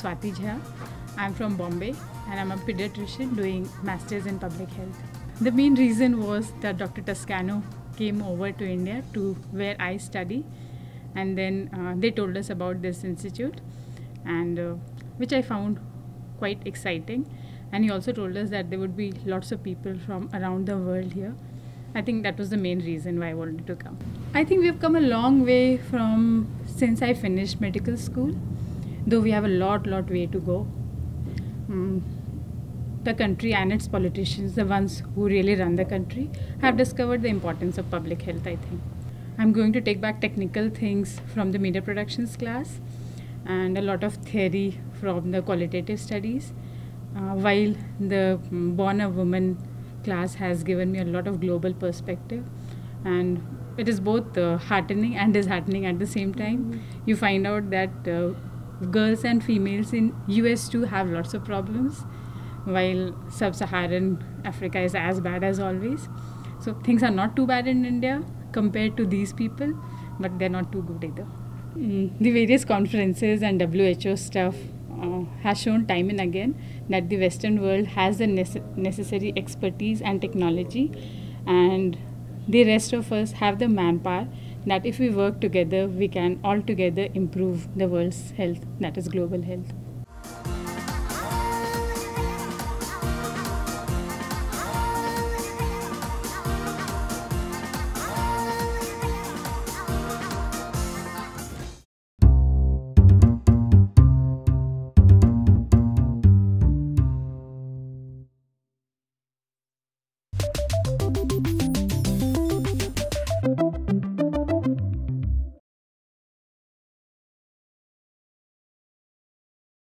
Swati Jha. I'm from Bombay and I'm a pediatrician doing masters in public health. The main reason was that Dr. Toscano came over to India to where I study and then uh, they told us about this institute and uh, which I found quite exciting and he also told us that there would be lots of people from around the world here. I think that was the main reason why I wanted to come. I think we've come a long way from since I finished medical school, though we have a lot, lot way to go. Mm, the country and its politicians, the ones who really run the country, have discovered the importance of public health, I think. I'm going to take back technical things from the media productions class and a lot of theory from the qualitative studies, uh, while the mm, Born a Woman class has given me a lot of global perspective and it is both uh, heartening and disheartening at the same time. Mm-hmm. You find out that uh, girls and females in US too have lots of problems, while sub-Saharan Africa is as bad as always. So things are not too bad in India compared to these people, but they're not too good either. Mm, the various conferences and WHO stuff uh, has shown time and again that the Western world has the nece- necessary expertise and technology, and the rest of us have the manpower that if we work together, we can all together improve the world's health, that is global health.